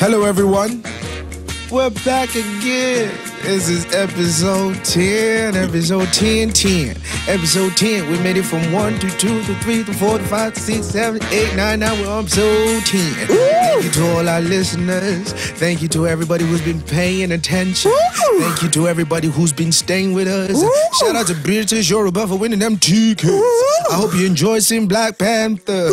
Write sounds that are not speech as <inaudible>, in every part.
Hello, everyone. We're back again. This is episode 10, episode 10, 10. Episode 10, we made it from 1 to 2 to 3 to 4 to 5 to 6, 7, 8, 9. Now we're on episode 10. Thank you to all our listeners. Thank you to everybody who's been paying attention. Thank you to everybody who's been staying with us. Shout out to British Yoruba for winning them tickets. I hope you enjoy seeing Black Panther.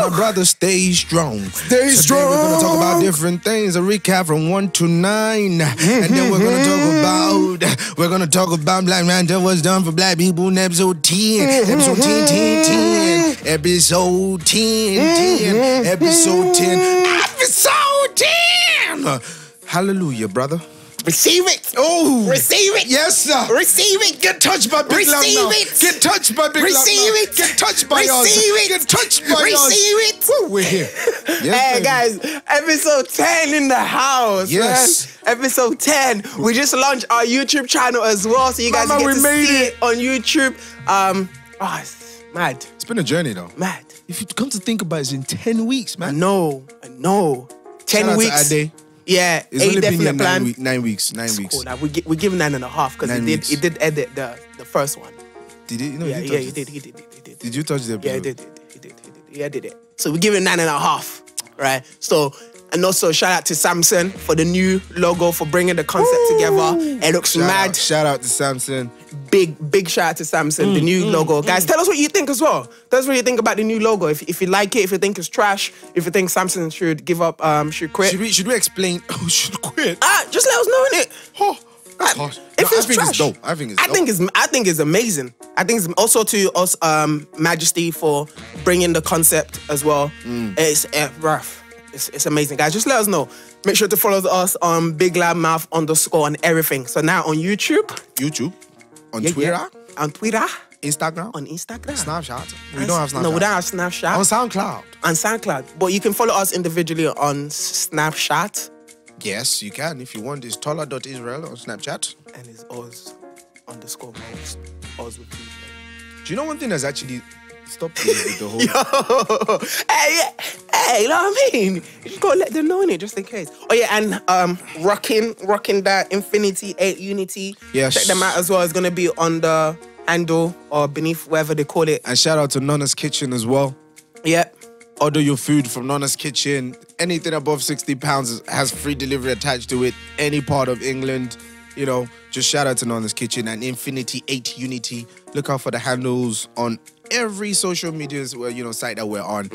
My brother, stay strong. Stay Today we're going to talk about different things. A recap from 1 to 9. And then we're going to talk about, we're to talk about Black Panther was done for black people in episode 10. Episode 10, 10, 10. Episode 10, 10. Episode 10. Episode 10. Hallelujah, brother. Receive it. Oh, Receive it. Yes, sir. Receive it. Get touched by Big Receive now. it. Get touched by Big Receive it. Get touched by. Receive it. Get touched by. Receive it. Woo, we're here. <laughs> Yes, Hey guys, episode 10 in the house. Yes. man. Episode 10. We just launched our YouTube channel as well, so you guys Mama, get we to made see it. it. on YouTube. Um, oh, it's mad, It's been a journey though. mad. If you come to think about it, it's in 10 weeks, I man. know, I know. 10 Shout weeks. Yeah, It's only been here plan. nine, week, nine weeks. Nine weeks. Cool. Now we gi- we give nine and a half because he did weeks. he did edit the the first one. Did you? No, Yeah, you yeah, he did, he did, he did. Did you touch the episode? Yeah, he did, he did, he did, he did. Did it. So we give it nine and a half, right? So, and also shout out to Samson for the new logo for bringing the concept together. It looks Shout mad. Out, shout out to Samson. Big, big shout out to Samson, the new logo. Guys, tell us what you think as well. Tell us what you think about the new logo. If, if you like it, if you think it's trash, if you think Samson should give up, um, should quit. Should we? Should we explain? <laughs> Oh, should quit. ah, just let us know in it. Oh, I- If No, it's I think trash, it's dope. I think it's. I dope. think it's I think it's amazing. I think it's also to us um Majesty for bringing the concept as well. Mm. It's uh, rough. It's, it's amazing, guys. Just let us know. Make sure to follow us on Big Loud Mouth underscore on everything. So now on YouTube, YouTube, on yeah, Twitter, yeah, on Twitter, Instagram, on Instagram, Snapchat. We don't have Snapchat. No, we don't have Snapchat. On SoundCloud. on SoundCloud, but you can follow us individually on Snapchat Yes, you can if you want. It's tola.israel on Snapchat. and it's Oz underscore most Oz with Do you know one thing that's actually stop with the whole. <laughs> hey, hey, you know what I mean? You just gotta let them know in it just in case. Oh yeah, and um, rocking, rocking that Infinity Eight Unity. Yes. check them out as well. It's gonna be on the handle or beneath wherever they call it. And shout out to Nana's Kitchen as well. Yep. Order your food from Nana's Kitchen. Anything above 60 pounds has free delivery attached to it. Any part of England, you know, just shout out to Nana's Kitchen and Infinity 8 Unity. Look out for the handles on every social media you know, site that we're on.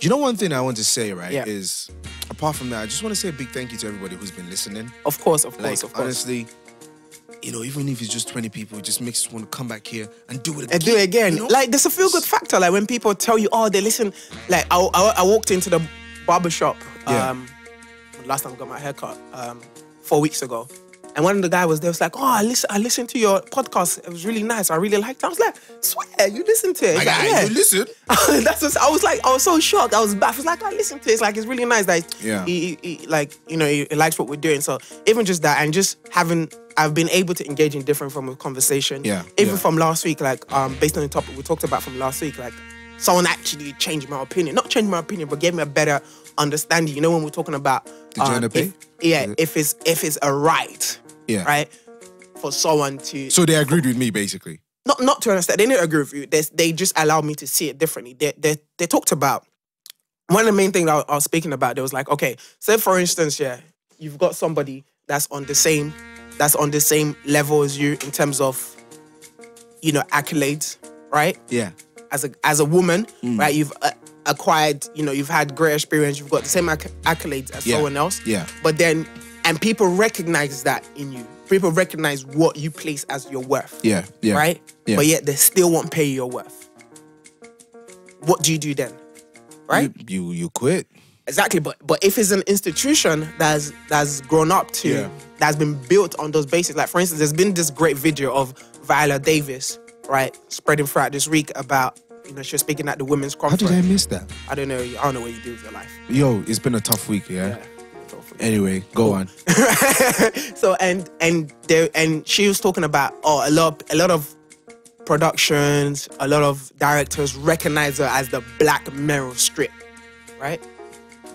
You know, one thing I want to say, right, Mm. Yeah. is apart from that, I just want to say a big thank you to everybody who's been listening. Of course, of course, Like, of course. honestly, you know, even if it's just 20 people, it just makes us want to come back here and do it again. and do it again. you know? Like there's a feel good factor. Like when people tell you, oh, they listen. Like I, I, I walked into the barber shop. Yeah. Um, last time I got my haircut, um, four weeks ago, and one of the guy was there was like, oh, I listen, I listened to your podcast. It was really nice. I really liked. it. I was like, swear, you listened to it? Like, like, ah, yeah. you listen. <laughs> That's what, I was like, I was so shocked. I was, was like, I listened to it. It's like it's really nice that Yeah. he, he, he- like you know he, he likes what we're doing. So even just that, and just having, I've been able to engage in different form of conversation. Yeah, Even yeah. from last week, like um, based on the topic we talked about from last week, like someone actually changed my opinion. Not changed my opinion, but gave me a better understanding. You know when we're talking about um, if, yeah, if it's if it's a right, Yeah. right, for someone to So they agreed with me, basically. not not to understand. They didn't agree with you. They, they just allowed me to see it differently. They, they they talked about one of the main things I, was speaking about. They was like, okay, say for instance, yeah, you've got somebody that's on the same that's on the same level as you in terms of you know accolades, right? Yeah. As a as a woman, Mm. right? You've uh, acquired, you know, you've had great experience. You've got the same acc- accolades as Yeah. someone else. Yeah. But then, and people recognize that in you. People recognize what you place as your worth Yeah. Yeah. right? Yeah. But yet they still won't pay you your worth. What do you do then? Right? You, you you quit. Exactly. But but if it's an institution that's that's grown up to Yeah. that's been built on those bases, like for instance, there's been this great video of Viola Davis, right, spreading throughout this week about you know she was speaking at the women's conference. How did I miss that? I don't know. I don't know what you do with your life. Yo, it's been a tough week, yeah. Yeah. Anyway, go on. <laughs> so and and there and she was talking about oh a lot a lot of productions, a lot of directors recognize her as the Black Meryl Streep, right?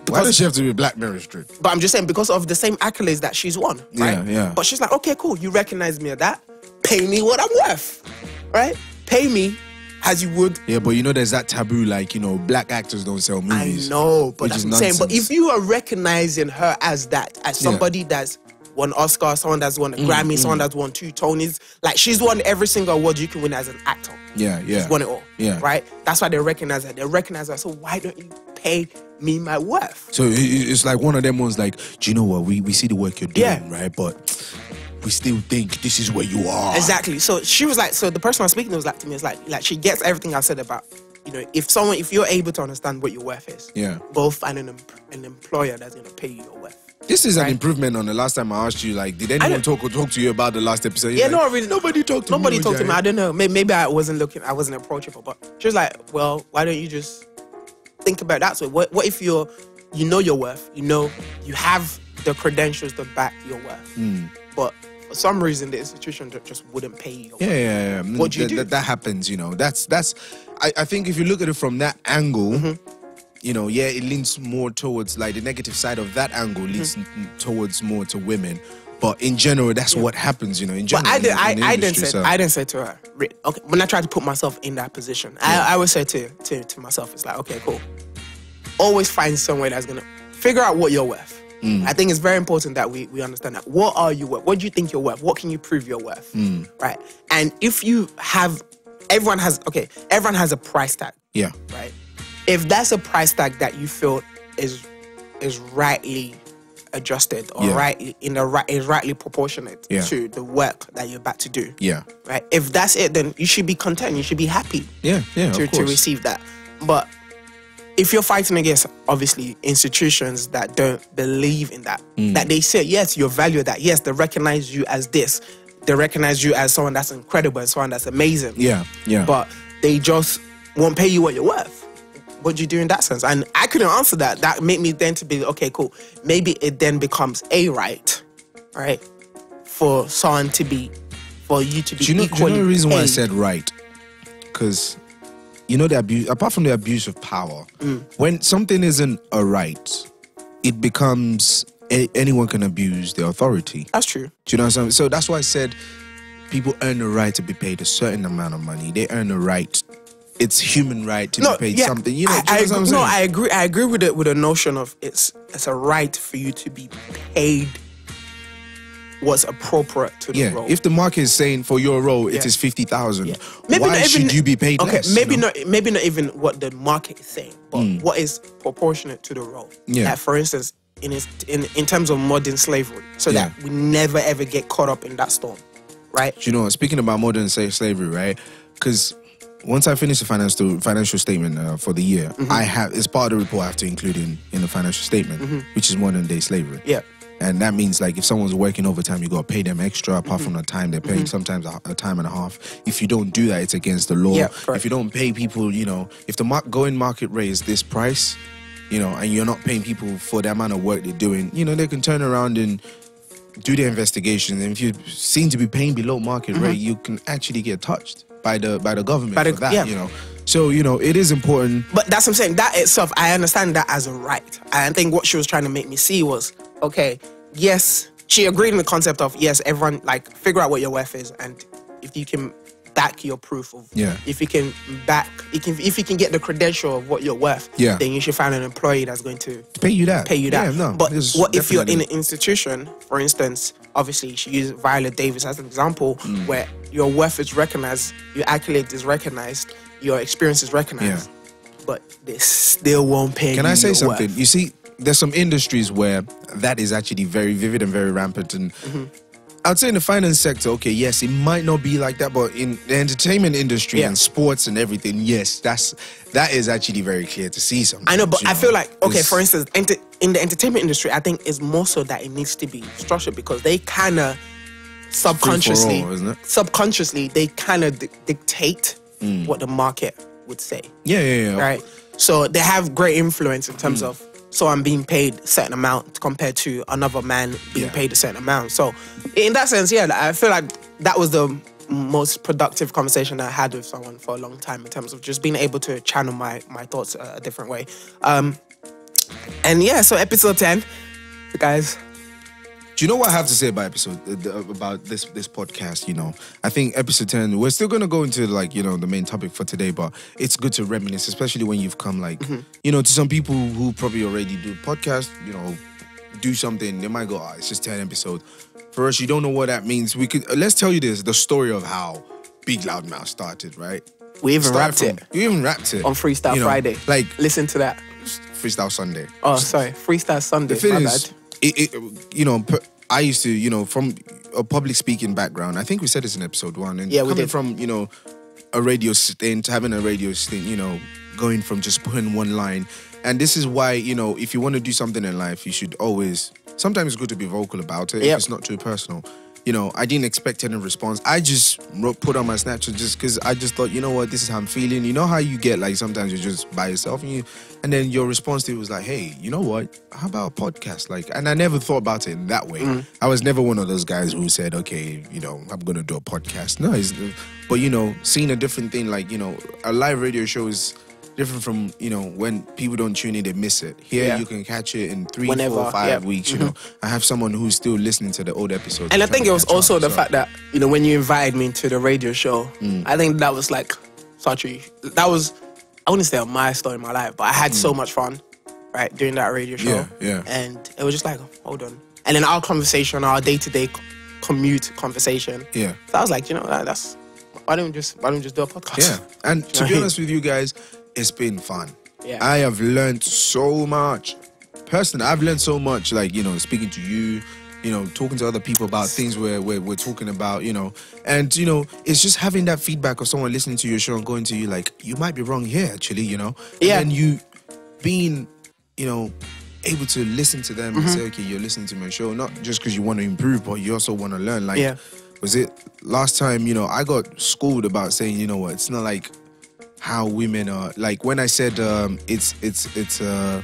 Why does she have to be Black Meryl Streep? But I'm just saying because of the same accolades that she's won, right? Yeah, yeah. But she's like, okay, cool. You recognize me at that. Pay me what I'm worth, right? Pay me as you would. Yeah, but you know, there's that taboo, like you know, black actors don't sell movies. I know, but that's what I'm saying. But if you are recognizing her as that, as somebody that's won Oscar, someone that's won a Mm, Grammy, someone that's won two Tonys, like she's won every single award you can win as an actor. Yeah, yeah. She's won it all. Yeah. Right? That's why they recognize her. They recognize her. So why don't you pay me my worth? So it- it- it's like one of them ones. Like, do you know what? We we see the work you're doing, Yeah. right? But we still think this is where you are. Exactly. So she was like, so the person I was speaking to was like to me, is like, like she gets everything I said about, you know, if someone, if you're able to understand what your worth is, Yeah. both and an, em- an employer that's going to pay you your worth. This is an improvement on the last time I asked you. Like, did anyone talk talk to you about the last episode? You're Yeah, like, no, really. Nobody talked to Nobody me. Nobody talked to me. I don't know. Maybe, maybe I wasn't looking. I wasn't approachable. But she was like, "Well, why don't you just think about that? So, what, what if you're, you know your worth. You know, you have the credentials to back your worth. Hmm. But for some reason, the institution just wouldn't pay you. Yeah, yeah, yeah. What do you that, do? That, that happens, you know. That's that's. I, I think if you look at it from that angle, Mm-hmm. you know, yeah, it leans more towards like the negative side of that angle leans Mm-hmm. towards more to women. But in general, that's what happens, you know. In general, But I, did, in, I, in I didn't say so- I didn't say to her. Okay, when I tried to put myself in that position, I, I would say to, to to myself, it's like, okay, cool. Always find somewhere that's gonna figure out what you're worth. Mm. I think it's very important that we, we understand that. What are you worth? What do you think you're worth? What can you prove you're worth? Mm. Right. And if you have, everyone has okay, everyone has a price tag Yeah, right? If that's a price tag that you feel is is rightly adjusted or Yeah. right in the right is rightly proportionate Yeah. to the work that you're about to do, yeah, right? If that's it, then you should be content. You should be happy yeah, yeah. to, to receive that. But if you're fighting against obviously institutions that don't believe in that, Mm. that they say yes, you value that, yes, they recognize you as this, they recognize you as someone that's incredible and someone that's amazing Yeah, yeah. but they just won't pay you what you're worth. What do you do in that sense? And I couldn't answer that. That made me then to be okay, cool. Maybe it then becomes a right, right, for someone to be, for you to be do you know, do you know the reason why I said right? Because you know the abuse. Apart from the abuse of power, Mm. when something isn't a right, it becomes a, anyone can abuse the authority. That's true. Do you know what I'm saying? So that's why I said people earn the right to be paid a certain amount of money. They earn the right. It's human right to No, be paid yeah, something. You know, I, you I know what I'm agree, no? I agree. I agree with it with the notion of it's it's a right for you to be paid what's appropriate to the yeah, role. if the market is saying for your role it Yeah. is fifty thousand, Yeah. Maybe why not even- should you be paid okay, less? you maybe know? not maybe not even what the market is saying, but what is proportionate to the role. Yeah. Like for instance, in in in terms of modern slavery, so Yeah. that we never ever get caught up in that storm, right? Do you know, speaking about modern slave slavery, right? Because once I finish the financial financial statement uh, for the year, Mm-hmm. I have it's part of the report I have to include in in the financial statement, which is modern day slavery. Yeah. And that means like if someone's working overtime, you got to pay them extra apart Mm-hmm. from the time they're paying. Sometimes a, a time and a half. If you don't do that, it's against the law. Yeah, if you don't pay people, you know, if the mar- going market rate is this price, you know, and you're not paying people for the amount of work they're doing, you know, they can turn around and do their investigation. And if you seem to be paying below market rate, you can actually get touched by the by the government Mm-hmm. By the- for that. yeah. You know, so you know it is important. But that's what I'm saying. That itself, I understand that as a right. I think what she was trying to make me see was okay, yes, she agreed in the concept of yes, everyone like figure out what your worth is, and if you can back your proof of Yeah. if you can back you can if you can get the credential of what you're worth, Yeah. then you should find an employee that's going to Pay you that. pay you that. Yeah, no. but what if you're in an institution, for instance, obviously she used Viola Davis as an example, Mm. where your worth is recognized, your accolade is recognized, your experience is recognized, but they still won't pay Can I say something? worth. You see, there's some industries where that is actually very vivid and very rampant. And Mm-hmm. I'd say in the finance sector, okay, yes, it might not be like that, but in the entertainment industry Yeah. and sports and everything, yes, that's that is actually very clear to see something. I know, but I feel like okay. It's- For instance, enter, in the entertainment industry, I think it's more so that it needs to be structured because they kind of subconsciously, it? subconsciously, they kind of di- dictate what the market would say. yeah, yeah, yeah. right? So they have great influence in Mm. terms of so I'm being paid a certain amount compared to another man being Yeah. paid a certain amount. So in that sense, yeah, I feel like that was the most productive conversation I had with someone for a long time in terms of just being able to channel my my thoughts a, a different way. Um, And yeah, so episode 10, guys. Do you know what I have to say about episode uh, about this this podcast? You know, I think episode ten. We're still gonna go into like you know the main topic for today, but it's good to reminisce, especially when you've come like you know to some people who probably already do podcast. You know, do something. They might go, oh, it's just ten episodes. For us, you don't know what that means. We could uh, let's tell you this: the story of how Big Loud Mouth started, right? We even Start wrapped from- it You even wrapped it on Freestyle you know, Friday. like Listen to that. Freestyle Sunday. Oh, sorry. Freestyle Sunday. The thing My is, bad. it, it, you know, I used to, you know, from a public speaking background. I think we said this in episode one. And Yeah, we coming from, you know, a radio stint, having a radio stint, you know, going from just putting one line. And this is why, you know, if you want to do something in life, you should always. Sometimes it's good to be vocal about it. Yep. If it's not too personal. You know, I didn't expect any response. I just wrote, put on my Snapchat just because I just thought, you know what, this is how I'm feeling. You know how you get like sometimes you're just by yourself and you, and then your response to it was like, hey, you know what? How about a podcast? Like, and I never thought about it in that way. Mm. I was never one of those guys who said, okay, you know, I'm gonna do a podcast. No, it's, but you know, seeing a different thing, like you know, a live radio show is different from you know when people don't tune in, they miss it. Here, Yeah. you can catch it in three, Whenever, four, five yeah. Mm-hmm. weeks. You know, I have someone who's still listening to the old episodes. And I think it was also up, the so- fact that, you know, when you invited me to the radio show, Mm. I think that was like such a, that was, I wouldn't say a milestone in my life, but I had so much fun, right, doing that radio show. Mm. Yeah, yeah. And it was just like, hold on. And then our conversation, our day to day commute conversation. Yeah. So I was like, you know, that's, why don't we just, why don't we just do a podcast? Yeah, and <laughs> to be honest with you guys, it's been fun. Yeah. I have learned so much. Personally, I've learned so much. Like you know, speaking to you, you know, talking to other people about things where we're, we're talking about, you know, and you know, it's just having that feedback of someone listening to your show and going to you like, you might be wrong here, actually, you know, Yeah. and you being, you know. Able to listen to them and Mm-hmm. say, okay, you're listening to my show, not just because you want to improve, but you also want to learn. Like, Yeah. was it last time, you know, I got schooled about saying, you know what, it's not like how women are like when I said um it's it's it's uh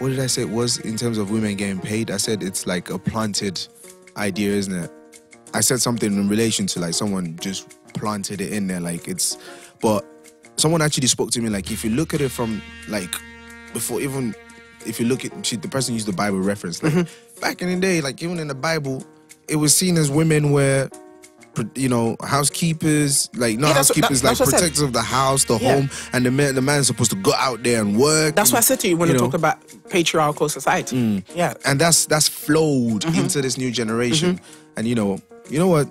what did I say it was in terms of women getting paid? I said it's like a planted idea, isn't it? I said something in relation to like someone just planted it in there, like it's but someone actually spoke to me like if you look at it from like before even if you look at she, the person used the Bible reference like Mm-hmm. back in the day, like even in the Bible, it was seen as women were you know housekeepers, like not Yeah, that's what- housekeepers, that- like that's what I said. protectors of the house, the Yeah. home, and the man the man's supposed to go out there and work. That's and, what I said to you when you know, talk about patriarchal society. Yeah. and that's that's flowed Mm-hmm. into this new generation. And you know, you know what?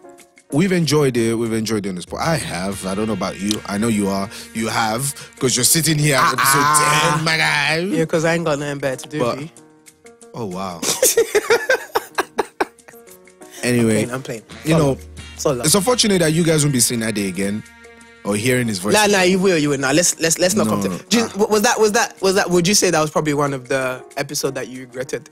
We've enjoyed it. We've enjoyed doing this. But I have. I don't know about you. I know you are. You have because you're sitting here at episode Ah. ten, my guy. Yeah, because I ain't got nothing better to do. But-. Oh wow. <laughs> anyway, Playing, I'm playing. you know, long. it's unfortunate that you guys won't be seeing Ade again or hearing his voice. Nah, nah, you will, you will. Now let's let's let's not No, come to. you- was that was that was that? Would you say that was probably one of the episode that you regretted?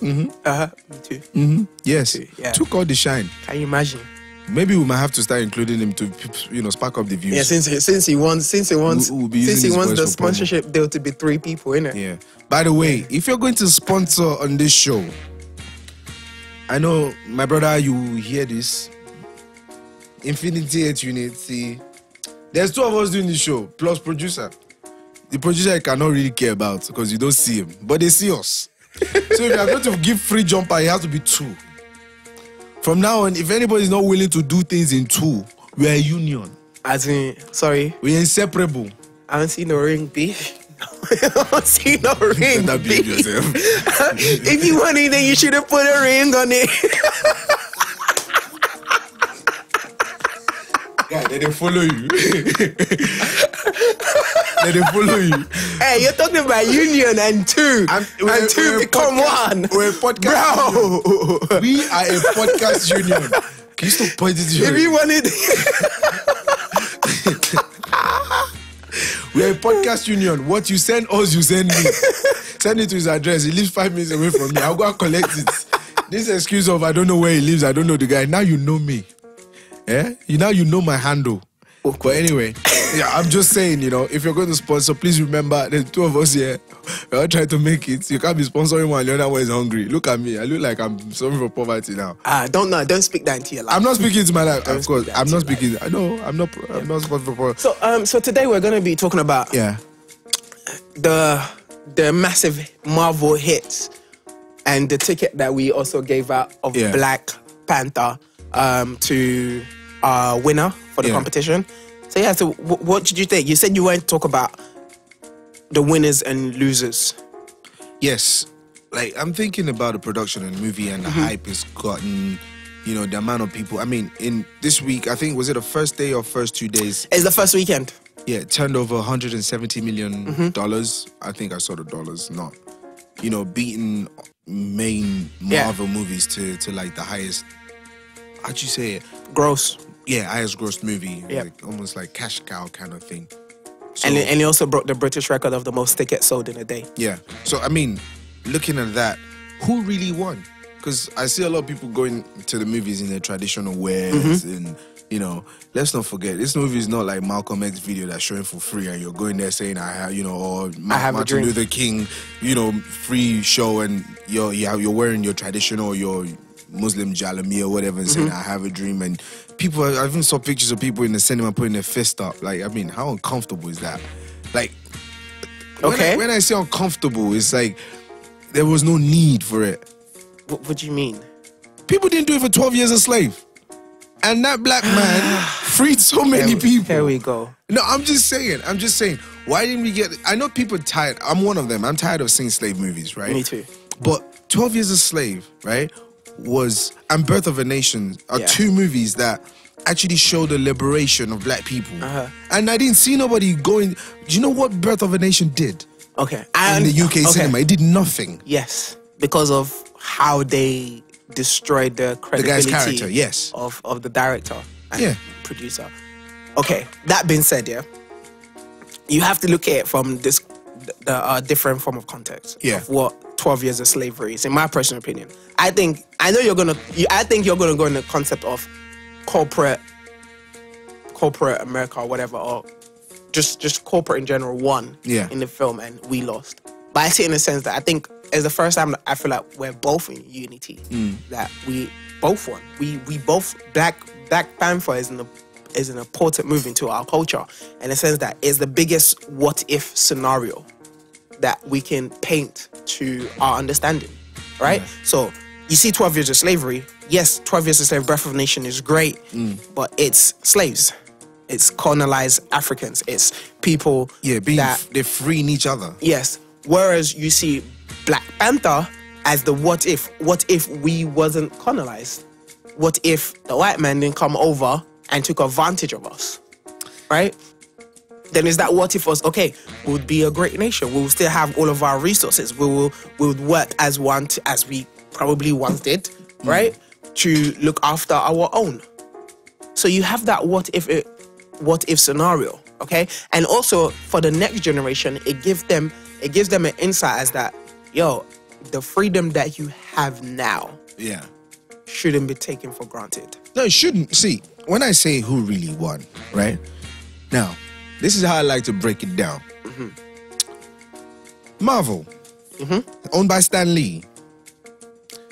Mm-hmm. Uh huh. Me too. Mhm. Yes. Yeah. Took all the shine. Can you imagine? Maybe we might have to start including him to, you know, spark up the views. Yeah, since he, since he wants since he wants We'll- since he wants the for promo. sponsorship deal to be three people, innit? Yeah. By the way, if you're going to sponsor on this show, I know my brother, you hear this. Infinity 8 Unity. There's two of us doing the show, plus producer. The producer I cannot really care about because you don't see him, but they see us. <laughs> so if you are going to give free jumper, it has to be two. From now on, if anybody's not willing to do things in two, we are a union. As in, sorry, We are inseparable. I haven't seen no ring, B. <laughs> I haven't seen no ring. Better yourself. <laughs> if you want it, then you should have put a ring on it. Yeah, they, they follow you. <laughs> they, they follow you. hey, you're talking about union and two, and we're- 2 become podcast- one. we're a podcast bro. We are a podcast union. Can you stop pointing to if you wanted, <laughs> We are a podcast union. What you send us, you send me. send it to his address. He lives five minutes away from me. I'll go and collect it. This excuse of I don't know where he lives, I don't know the guy. Now you know me. Yeah? You now you know my handle. But anyway, yeah, I'm just saying, you know, if you're going to sponsor, please remember the two of us here. We're all trying to make it. You can't be sponsoring one, the other one is hungry. Look at me. I look like I'm suffering from poverty now. ah, don't know, don't speak that into your life. I'm not speaking to my life, Don't of course. I'm not speaking. I know. I'm not. I'm not sponsoring for. so, um, so today we're gonna be talking about Yeah. the the massive Marvel hits and the ticket that we also gave out of Yeah. Black Panther um, to our winner for the Yeah. competition. So yeah, so w- what did you think? You said you weren't talk about the winners and losers. Yes, like I'm thinking about the production of the movie and the Mm-hmm. hype it's gotten. You know the amount of people. I mean, in this week, I think was it the first day or first two days? It's the first weekend. Yeah, it turned over 170 million Mm-hmm. dollars. I think I saw the dollars, not you know, beating main Yeah. Marvel movies to to like the highest. How'd you say it? Gross. Yeah, highest grossed movie. Yep. Like almost like cash cow kind of thing. So, And, and he also broke the British record of the most tickets sold in a day. yeah. So I mean, looking at that, who really won? Because I see a lot of people going to the movies in their traditional wears Mm-hmm. and. You know, let's not forget this movie is not like Malcolm X video that's showing for free, and you're going there saying I have, you know, or Ma- I have Martin. Luther King, you know, free show, and you're you're wearing your traditional, your Muslim jalami or whatever, and saying Mm-hmm. I have a dream, and people, I even saw pictures of people in the cinema putting their fist up. Like, I mean, how uncomfortable is that? Like, when I- Okay. when I say uncomfortable, it's like there was no need for it. What, what do you mean? People didn't do it for 12 years a slave. And that black man <sighs> freed so many people. There we go. No, I'm just saying. I'm just saying. Why didn't we get? I know people tired. I'm one of them. I'm tired of seeing slave movies, right? Me too. But 12 Years a Slave, right, was and Birth of a Nation are Yeah. two movies that actually show the liberation of black people. Uh-huh. And I didn't see nobody going. Do you know what Birth of a Nation did Okay. in the UK okay. cinema? It did nothing. Yes, because of how they destroyed the The credibility guy's character, yes. of, of the director and Yeah. producer. Okay, that being said, yeah, you have to look at it from this the uh, different form of context Yeah. of what 12 years of slavery is, in my personal opinion. I think I know you're gonna. You, I think you're gonna go in the concept of corporate, corporate America or whatever, or just just corporate in general won Yeah. in the film and we lost. But I see it in the sense that I think it's the first time that I feel like we're both in unity. Mm. That we both won. We we both Black Black Panther is in an is an important move into our culture in the sense that it's the biggest what if scenario that we can paint to our understanding. Right? So you see 12 years of slavery. Yes, 12 years of slavery, Birth of a Nation is great, Mm. but it's slaves. It's colonized Africans. It's people Yeah, being that they're freeing each other. Yes. Whereas you see Black Panther as the what if. What if we wasn't colonized? What if the white man didn't come over and took advantage of us? Right? Then is that what if us okay, we would be a great nation. We will still have all of our resources. We will we would work as one to, as we probably once did, mm. right? To look after our own. So you have that what if it, what if scenario, okay? And also for the next generation, it gives them it gives them an insight as that, yo, the freedom that you have now Yeah. shouldn't be taken for granted. No, it shouldn't. See, when I say who really won, right? Now, this is how I like to break it down. Mm-hmm. Marvel, owned by Stan Lee.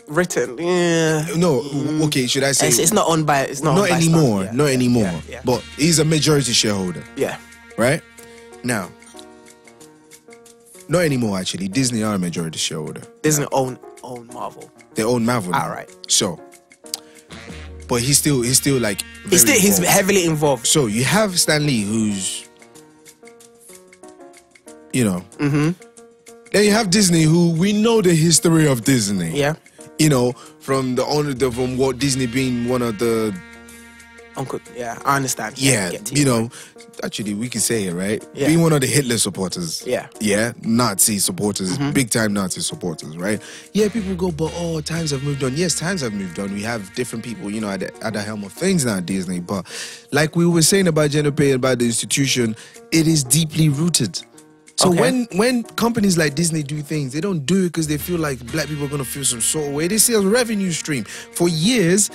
Written, yeah. No, okay, should I say It's, it's not owned by it's not, not owned by Stan. anymore? Yeah, not yeah, anymore. Yeah. But he's a majority shareholder, yeah. right? Now, not anymore. Actually, Disney are a majority shareholder. Disney own own Marvel. They own Marvel. Alright. So, but he's still he's still like He's still he's heavily involved. So you have Stan Lee, who's, you know, Mm-hmm. then you have Disney, who we know the history of Disney. Yeah. You know, from the owner, the- from Walt Disney being one of the, Uncle yeah, I understand. Yeah, get you know, actually we can say it right, Yeah. being one of the Hitler supporters. Yeah. Yeah, Nazi supporters, Mm-hmm. big time Nazi supporters, right? Yeah, people go, but oh, times have moved on. Yes, times have moved on. We have different people, you know, at the, at the helm of things now at Disney. But like we were saying about Pay, about the institution, it is deeply rooted. So Okay. when when companies like Disney do things, they don't do it because they feel like black people are gonna feel some sort of way. They see a revenue stream. For years,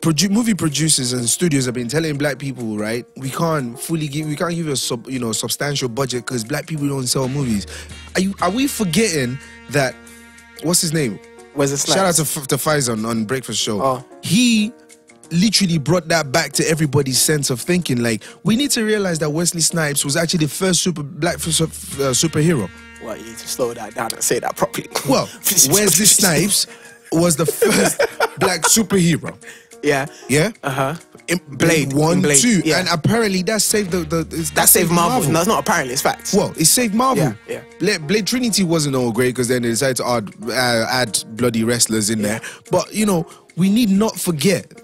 produ- movie producers and studios have been telling black people, right, we can't fully give, we can't give you a sub, you know, substantial budget because black people don't sell movies. Are you, are we forgetting that? What's his name? Where's the Shout out to, F- to Faisal on, on Breakfast Show. Oh. He literally brought that back to everybody's sense of thinking. Like, we need to realize that Wesley Snipes was actually the first super black f- uh, superhero. Well, you need to slow that down and say that properly. Well, <laughs> Wesley Snipes was the first <laughs> black superhero. Yeah. Yeah. Uh huh. In Blade, one, Blade, two, yeah. and apparently that saved the the that, That saved Marvel. No, it's not apparently. It's fact. Well, it saved Marvel. Yeah, yeah. Blade, Trinity wasn't all great because then they decided to add, uh, add bloody wrestlers in there. But you know, we need not forget.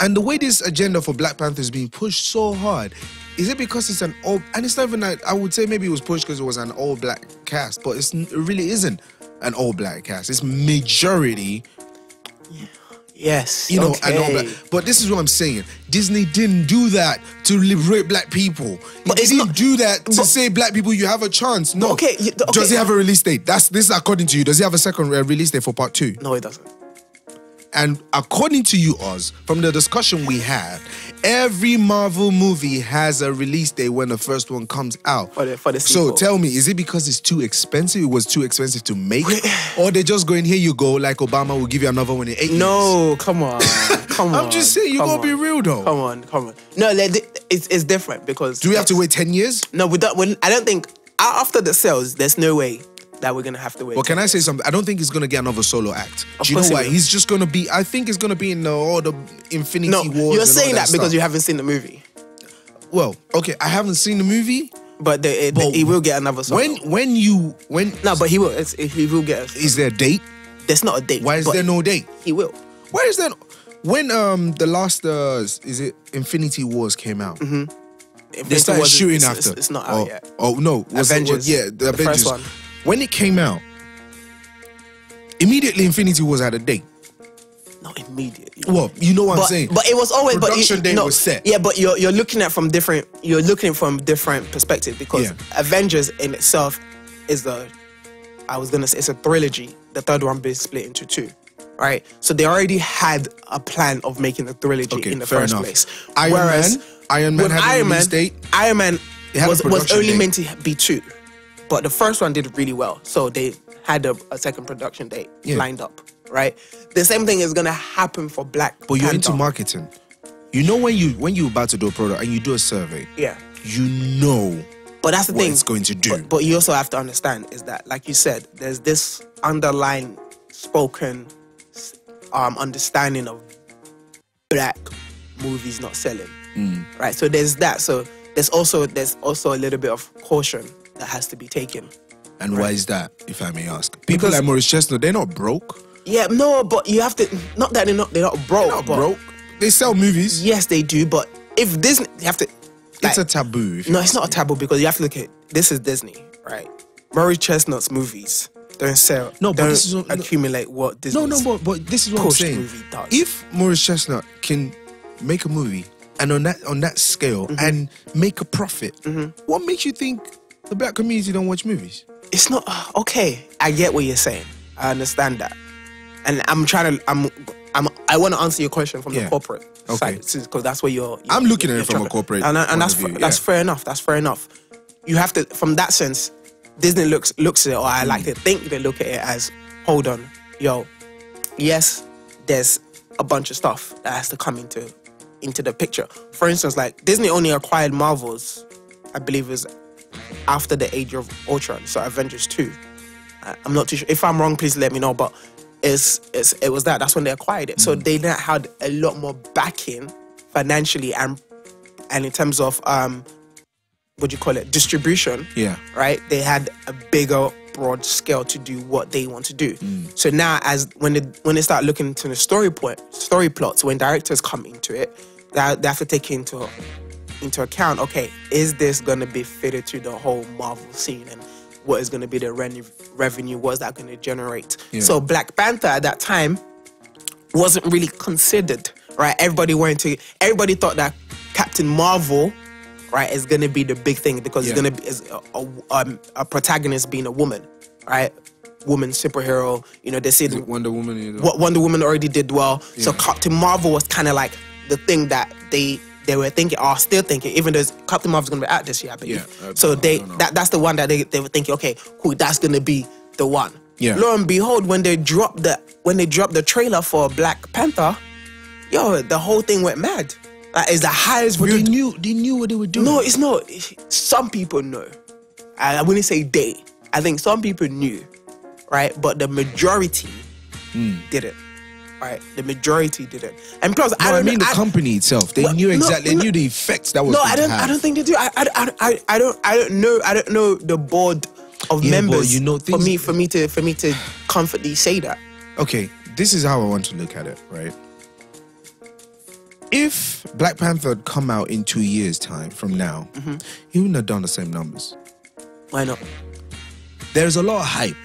And the way this agenda for Black Panther is being pushed so hard, is it because it's an all? And it's not even. Like, I would say maybe it was pushed because it was an all black cast, but it's it really isn't an all black cast. It's majority Yes. you know, okay. and all that. But this is what I'm saying. Disney didn't do that to liberate black people. But it's didn't not- do that to but- say black people you have a chance. No. okay, okay. Does he have a release date? That's this is according to you. Does he have a second uh, release date for part two? No, it doesn't. And according to you, Oz, from the discussion we had, every Marvel movie has a release date when the first one comes out. For the- for the so tell me, is it because it's too expensive? It was too expensive to make, or they just going here you go like Obama will give you another one in eight years? No, come on, <laughs> come on. I'm just saying you gotta be real though. Come on, come on. No, it's it's different because. Do we have to wait 10 years? No, we don't. We, I don't think after the sales, there's no way that we're gonna have to wait. Well, can I say something? I don't think he's gonna get another solo act. Of Do you know why? He's just gonna be. I think he's gonna be in the all the Infinity no, Wars. you're saying all that, because you haven't seen the movie, Well, okay, I haven't seen the movie. but, the, But he will get another song. When when you when No, but he will. It's, he will get. Is there a date? there's not a date. Why is there no date? He will. Why is there? no- When um the last uh is it Infinity Wars came out? They Infinity started Wars shooting it's, after. It's, it's not oh, out yet. Oh no, was it- Avengers. yeah, the, The Avengers. When it came out, immediately Infinity was had a date. Not immediately. Well, you know what I'm saying. but it was always but Production you, date no, was set. Yeah, but you're you're looking at from different you're looking from different perspective because Yeah. Avengers in itself is the I was gonna say it's a trilogy. The third one being split into two. Right? So they already had a plan of making the trilogy Okay, in the first enough. place. Iron Whereas Man- Iron Man had a Iron Man, date. Iron Man was, was only date. meant to be two. But the first one did really well. So they had a, a second production date Yeah. lined up. Right? The same thing is gonna happen for Black But you're into marketing. You know when you when you're about to do a product and you do a survey, Yeah. you know But that's the what thing. it's going to do. But, but you also have to understand is that, like you said, there's this underlying spoken um, understanding of black movies not selling, Mm. right? So there's that. So there's also there's also a little bit of caution that has to be taken. and why is that, if I may ask? People Because- like Morris Chestnut, they're not broke. Yeah, no, but you have to not that they're not they're not broke, They're not broke. They sell movies. yes, they do. But if Disney, you have to. it's a taboo. No, it's not a taboo because you have to look at this is Disney, right? Morris Chestnut's movies don't sell. No, but don't this is what- accumulate what Disney. No, no, but, but this is what I'm saying. movie does. If Morris Chestnut can make a movie and on that on that scale Mm-hmm. and make a profit, what makes you think the black community don't watch movies? it's not uh, okay. I get what you're saying. I understand that, and I'm trying to. I'm. I'm. I want to answer your question from Yeah. the corporate Okay. side because that's where you're. I'm you're- looking at it you're from a corporate and, and that's view, fa- that's fair enough. That's fair enough. You have to, from that sense, Disney looks looks at it, or I like Mm. to think they look at it as, hold on, yo, yes, there's a bunch of stuff that has to come into into the picture. For instance, like Disney only acquired Marvels, I believe, is after the Age of Ultron, so Avengers two. I- I'm not too sure. If I'm wrong, please let me know. But it's, it's it was that. That's when they acquired it. So they now had a lot more backing financially and and in terms of um what do you call it distribution. Yeah. Right. They had a bigger broad scale to do what they want to do. So now, as when they when they start looking into the story point, story plots, when directors come into it, they, they have to take into into account. Okay, is this going to be fitted to the whole Marvel scene and what is going to be the re- revenue? What is that going to generate? Yeah. So Black Panther at that time wasn't really considered, right? Everybody wanted to. Everybody thought that Captain Marvel, right, is gonna be the big thing because Yeah. it's gonna be is a, a, um, a protagonist being a woman, right? Woman superhero. You know, they said Wonder Woman. You know. what Wonder Woman already did well. So Captain Marvel was kind of like the thing that they they were thinking, or still thinking, even though Captain Marvel's gonna be out this year, I believe. Yeah, uh, so I they that that's the one that they, they were thinking, okay, cool, that's gonna be the one. Yeah. Lo and behold, when they dropped the when they dropped the trailer for Black Panther, yo, the whole thing went mad. Like, it's the highest they knew they knew what they were doing. No, it's not. Some people know. I I wouldn't say they. I think some people knew, right? But the majority Hmm. didn't. Right? The majority didn't. And plus, I don't I mean the I- company itself. They Well, knew exactly. no. they knew the effects that was. No, I don't. I don't think they do. I, I, I, I, don't. I don't know. I don't know the board of Yeah, members. you know for me, for me to, for me to comfortably say that. okay, this is how I want to look at it, right? If Black Panther had come out in two years' time from now, Mm-hmm. he wouldn't have done the same numbers. Why not? There's a lot of hype.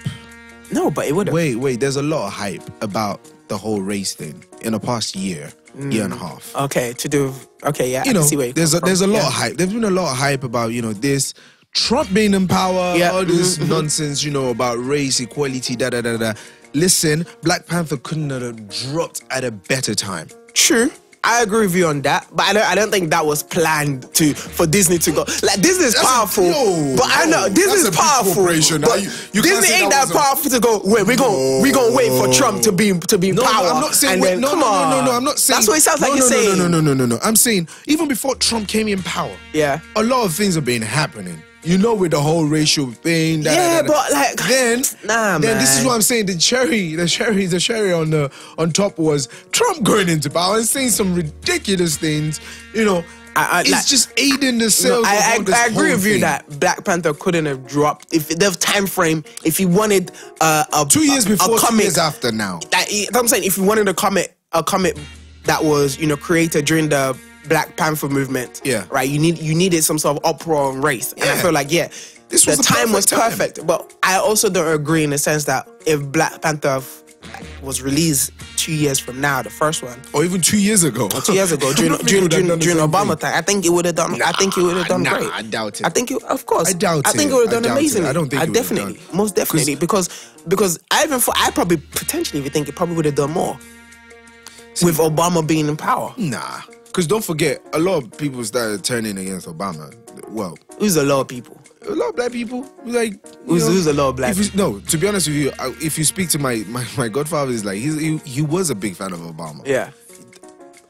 No, but it would. Wait, wait, there's a lot of hype about the whole race thing in the past year, year and a half. Okay, to do. Okay, yeah. you I know, can see where you're there's a, there's a lot Yeah. of hype. There's been a lot of hype about you know this Trump being in power, Yeah, all this mhm, mhm. nonsense, you know about race equality, da da da da. Listen, Black Panther couldn't have dropped at a better time. True. I agree with you on that, but I don't. I don't think that was planned to for Disney to go. Like Disney is a- powerful, yo, but I know Disney is powerful. But you- you Disney ain't that that, was a- powerful to go. Wait, we going we gonna wait for Trump to be to be in No, power. I'm not saying. wait, then, no, come no, on. no, no, no. I'm not saying. That's what it sounds no, like no, you're no, saying. No, no, no, no, no, no. I'm saying even before Trump came in power, Yeah. a lot of things have been happening. You know, with the whole racial thing. Da, Yeah, da, da, but, like, then, nah, then this is what I'm saying. The cherry, the cherry, the cherry on the on top was Trump going into power and saying some ridiculous things. You know, I- I- it's like- just aiding the sales. I, I, I agree with you thing. that Black Panther couldn't have dropped if the time frame. If he wanted uh, a two years a, before, a two comic, years after now. that I'm saying if you wanted a comic, a comic that was you know created during the Black Panther movement, Yeah. right. You need you needed some sort of uproar on race, and I feel like yeah, This the was the time was perfect time. But I also don't agree in the sense that if Black Panther was released two years from now, the first one. Or even two years ago. Two years ago, <laughs> during, during, during, during Obama time, I think it would have done. I think it would have done Nah, great. I doubt it. I think, it, of course, I doubt it. I think it. would have done amazingly. I don't think I it definitely, most definitely, because because I even thought I probably potentially even think it probably would have done more with Obama being in power. Nah. Because don't forget, a lot of people started turning against Obama. Well, Who's a lot of people? a lot of black people, like. Who's- know, who's a lot of black if you, No, to be honest with you, I- if you speak to my, my, my godfather, is like, he's, he, he was a big fan of Obama. Yeah,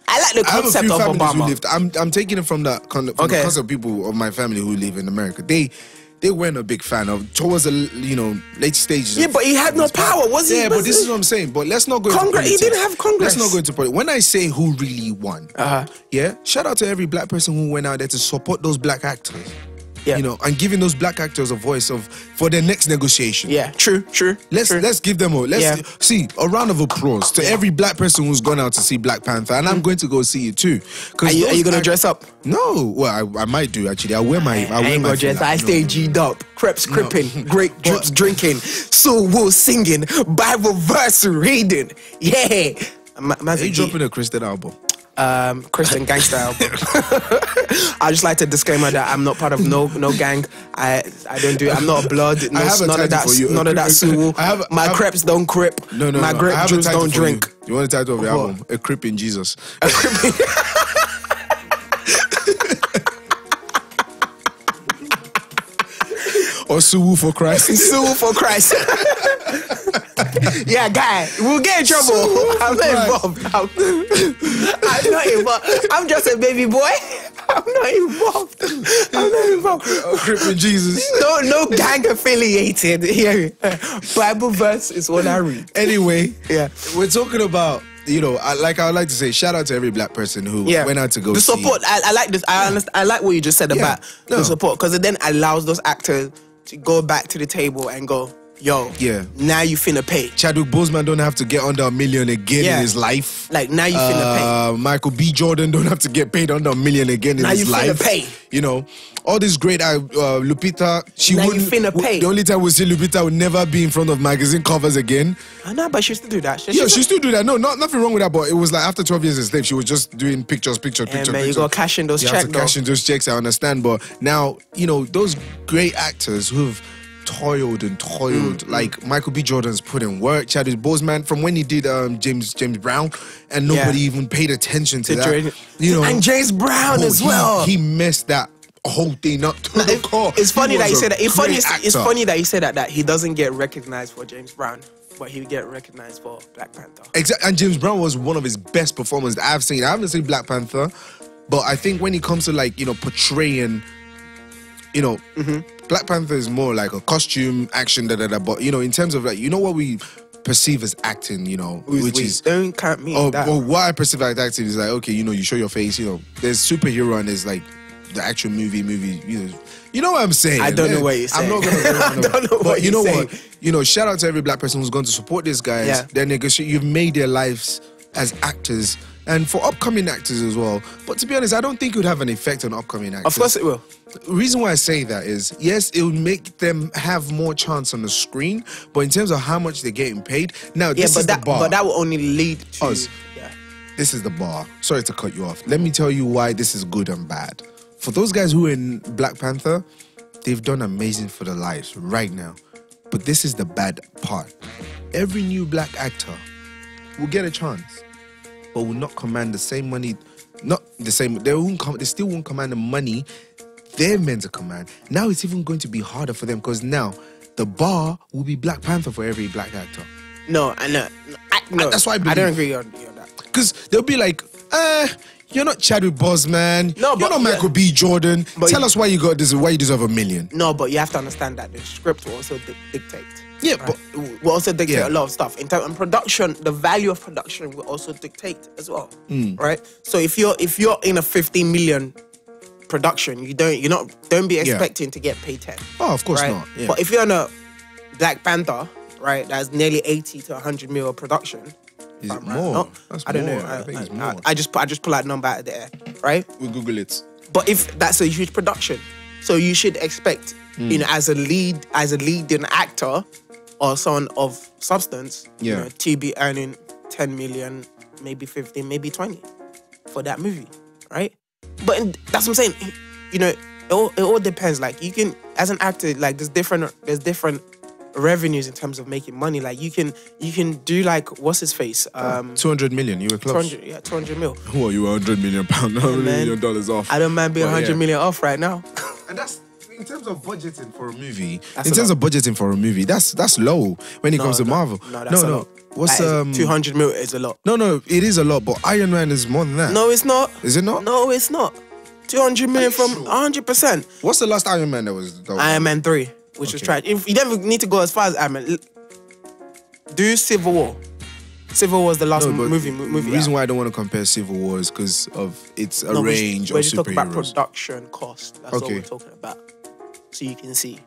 I like the I have a concept of families who Obama. lived. I'm I'm taking it from that, from the concept of people of my family who live in America. They they weren't a big fan of towards the you know late stages. Yeah, but he had no power, was he? Yeah, but this is what I'm saying. But let's not go. Congress- Into he didn't have Congress. Let's not go into politics. When I say who really won, Uh-huh. yeah, shout out to every black person who went out there to support those black actors. Yeah. You know, and giving those black actors a voice of for their next negotiation. Yeah, true, true. Let's true. let's give them a let's Yeah. see a round of applause to every black person who's gone out to see Black Panther, and I'm mm. going to go see it too. Are you, are you gonna dress up? No, well, I, I might do actually. I wear my. I, I wear ain't my dress. fila. I No. stay G'd up. Creps cripping, <laughs> great drips drinking, soul wool singing, Bible verse reading. Yeah. Ma- man's Are you dropping a Christian album? Um, Christian gangster album. <laughs> I just like to disclaimer that I'm not part of no no gang. I I don't do. I'm not a blood. No, I have a none of that. for you. None of that. Suwu. I have a- My I have- creps don't crip. No, no, My no. grape juice don't for you. drink. You want the title of the What? album? A Crip in Jesus. <laughs> or Suwu for Christ. <laughs> Sue for Christ. <laughs> yeah, guy, we'll get in trouble. Sue I'm not involved. I'm, I'm not involved. I'm just a baby boy. I'm not involved. I'm not involved. A Crip in Jesus. No, no gang affiliated here. Bible verse is what I read. Anyway, Yeah. we're talking about. You know, I, like I would like to say, shout out to every black person who Yeah, went out to go the support. I, I like this. I understand. I like what you just said Yeah, about no. the support because it then allows those actors to go back to the table and go, "Yo, Yeah. now you finna pay." Chadwick Boseman don't have to get under a million again Yeah. in his life. Like now you finna pay. Uh, Michael B. Jordan don't have to get paid under a million again in Now his life. Now you finna pay. You know, all this great uh, uh, Lupita. She Now you wouldn't. finna w- pay. The only time we see Lupita would never be in front of magazine covers again. I know, but she used to do that. She, Yeah, she still do that. No, not nothing wrong with that. But it was like after 12 years a slave, she was just doing pictures, picture, Yeah, picture, man, you gotta cash in those You checks, have to though. cash in those checks. I understand, but now you know those great actors who've toiled and toiled. Mm, Like Michael B. Jordan's put in work. Chadwick Boseman from when he did um, James James Brown, and nobody Yeah. even paid attention to, that. You know, and James Brown Bro, as he- well. He, messed that whole thing up to the core. it's funny that he said that. It's funny. It's, funny that he said that. That he doesn't get recognized for James Brown, but he would get recognized for Black Panther. Exactly. And James Brown was one of his best performers that I've seen. I haven't seen Black Panther, but I think when it comes to like, you know, portraying, you know, Mm-hmm. Black Panther is more like a costume action, da da da. But you know, in terms of like, you know what we perceive as acting, you know, which is don't count me. Oh, that. well, what I perceive as acting is like, okay, you know, you show your face, you know, there's superhero and there's like the actual movie, movie, you know. You know what I'm saying? I don't know Eh, what you're I'm not gonna. <laughs> I don't know but what you you're know saying. what? You know, shout out to every black person who's going to support these guys. Yeah. They're negotiating. You've made their lives as actors, and for upcoming actors as well. But to be honest, I don't think it would have an effect on upcoming actors. of course it will. The reason why I say that is yes, it would make them have more chance on the screen, but in terms of how much they're getting paid, now Yeah, this but is that the bar. but that will only lead to Us. yeah. this is the bar. Sorry to cut you off. Let me tell you why this is good and bad. For those guys who are in Black Panther, they've done amazing for their lives right now. But this is the bad part. Every new black actor will get a chance, but will not command the same money. Not the same. They won't. Com- they still won't command the money they're meant to command. Now it's even going to be harder for them because now the bar will be Black Panther for every black actor. No, I know. I, no, that's why I I don't agree on, on that. Because they'll be like, eh, you're not Chadwick Boseman. No, you're but- not Michael B. Jordan. Tell us why you got this, why you deserve a million. No, but you have to understand that the script will also di- dictate. Yeah, right? but- will also dictate Yeah. a lot of stuff. In terms of production, the value of production will also dictate as well, Hmm. right? So if you're if you're in a 15 million production, you don't you're not don't be expecting to get paid 10. Oh, of course right? not. Yeah. But if you're on a Black Panther, right, that's nearly 80 to 100 mil production. Is it I'm right. more? No, That's I don't more. know. I think it's more. I just put I just pull that number out of the air, right? we'll Google it. But if that's a huge production, so you should expect, Hmm. you know, as a lead, as a leading actor or someone of substance, you Yeah. know, to be earning 10 million, maybe 15, maybe 20 for that movie, right? But in, that's what I'm saying. You know, it all, it all depends. Like you can, as an actor, like there's different, there's different revenues in terms of making money. Like you can, you can do like what's his face, um, 200 million, you were close. 200, yeah, 200 mil. Who are you, 100 million pounds, <laughs> 100 man. dollars off? I don't mind being But 100 yeah. million off right now. And that's in terms of budgeting for a movie. That's in a terms lot. of budgeting for a movie, that's that's low when it comes to no, Marvel. No, that's a lot. What's That is- um? 200 mil is a lot. No, no, it is a lot, but Iron Man is more than that. No, it's not. Is it not? No, it's not. 200 million you from sure? 100%. What's the last Iron Man that was? That was Iron Man 3, which was Okay. trash. If you never need to go as far as Iron Man, do Civil War. Civil War is the last No, movie. mo- movie The reason out. why I don't want to compare Civil War is because of its a No, we're just- range we're of just talking about production cost. That's all Okay. we're talking about. So you can see.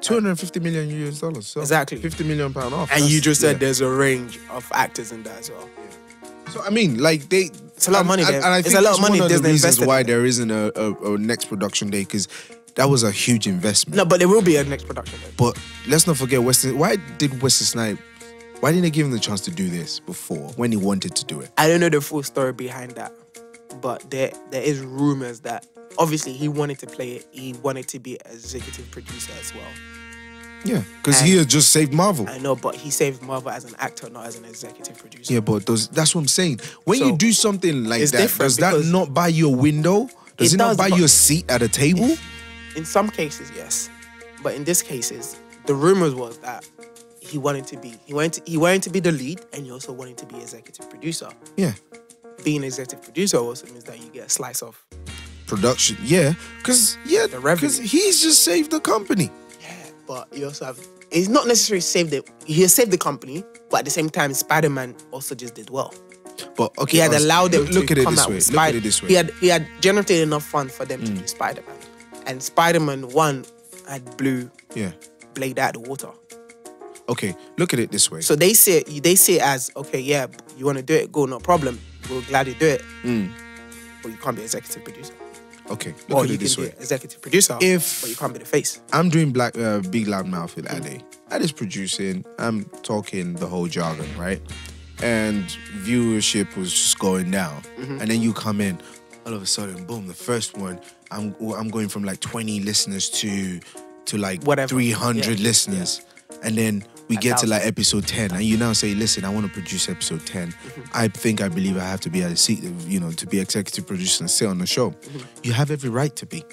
250 million US dollars. So Exactly. 50 million pound off. And you just said yeah. there's a range of actors in that as well. So I mean, like they. It's a lot of money And, and I It's think a lot that's of money one of the Disney reasons why there isn't a, a, a next production day because that was a huge investment. No, but there will be a next production. day. But let's not forget Western. Why did Wesley Snipe? Why didn't they give him the chance to do this before when he wanted to do it? I don't know the full story behind that, but there there is rumors that obviously he wanted to play it. He wanted to be executive producer as well. Yeah, because he had just saved Marvel. I know, but he saved Marvel as an actor, not as an executive producer. Yeah, but those, that's what I'm saying. When you do something like that, does that not buy you a window? Does It it, not buy you a seat at a table? In some cases, yes, but in this cases, the rumors was that he wanted to be he wanted to, he wanted to be the lead, and he also wanted to be executive producer. Yeah. Being executive producer also means that you get a slice of Production, yeah, because yeah, The revenue. because he's just saved the company. Yeah, but you also have. It's not necessarily saved the. He saved the company, but at the same time, Spider Man also just did well. But okay, He had us- allowed them look, to look at it come this out way. with Look at Spider. it this way. He had he had generated enough funds for them to Mm. do Spider Man, and Spider Man one had blew yeah. Blade out of the water. Okay, look at it this way. So they see it, they see it as okay, yeah, you want to do it, go, no problem. We'll gladly do it, Mm. but you can't be executive producer. Okay, look at it this way. executive producer, If- but you can't be the face. I'm doing black uh, big loud mouth with Ade. Ade's producing. I'm talking the whole jargon, right? And viewership was just going down. Mm-hmm. And then you come in, all of a sudden, boom! The first one, I'm I'm going from like 20 listeners to to like Whatever. 300 Yeah. listeners, and then we get to like episode 10, and you now say, listen, I want to produce episode 10. Mm-hmm. I think I believe I have to be a seat, you know, to be executive producer and sit on the show. Mm-hmm. You have every right to be.